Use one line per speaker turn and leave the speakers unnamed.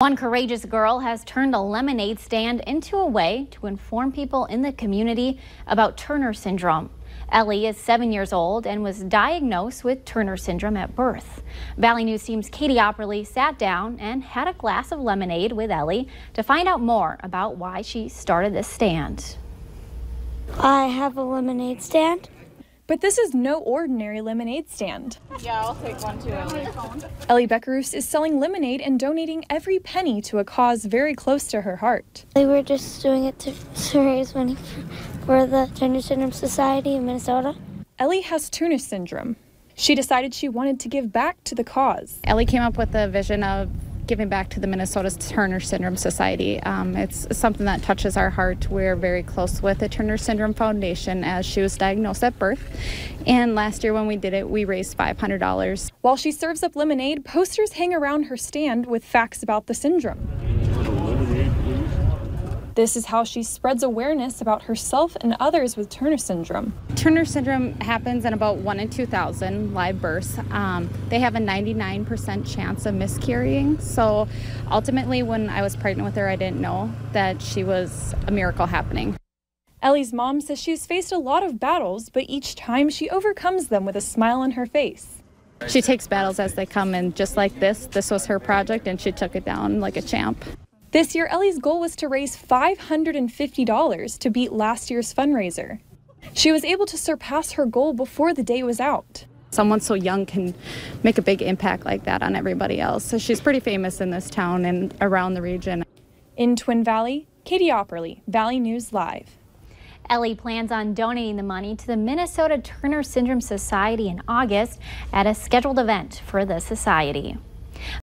One courageous girl has turned a lemonade stand into a way to inform people in the community about Turner syndrome. Ellie is seven years old and was diagnosed with Turner syndrome at birth. Valley News Team's Katie Opperly sat down and had a glass of lemonade with Ellie to find out more about why she started this stand.
I have a lemonade stand.
But this is no ordinary lemonade stand.
Yeah, I'll take one too, Ellie.
Ellie Beckerus is selling lemonade and donating every penny to a cause very close to her heart.
They were just doing it to, to raise money for the Turner Syndrome Society in Minnesota.
Ellie has Turner syndrome. She decided she wanted to give back to the cause.
Ellie came up with the vision of giving back to the Minnesota Turner Syndrome Society. Um, it's something that touches our heart. We're very close with the Turner Syndrome Foundation as she was diagnosed at birth. And last year when we did it, we raised $500.
While she serves up lemonade, posters hang around her stand with facts about the syndrome. This is how she spreads awareness about herself and others with Turner syndrome.
Turner syndrome happens in about 1 in 2,000 live births. Um, they have a 99% chance of miscarrying. So ultimately, when I was pregnant with her, I didn't know that she was a miracle happening.
Ellie's mom says she's faced a lot of battles, but each time she overcomes them with a smile on her face.
She takes battles as they come, and just like this, this was her project, and she took it down like a champ.
This year, Ellie's goal was to raise $550 to beat last year's fundraiser. She was able to surpass her goal before the day was out.
Someone so young can make a big impact like that on everybody else. So she's pretty famous in this town and around the region.
In Twin Valley, Katie Opperly, Valley News Live.
Ellie plans on donating the money to the Minnesota Turner Syndrome Society in August at a scheduled event for the society.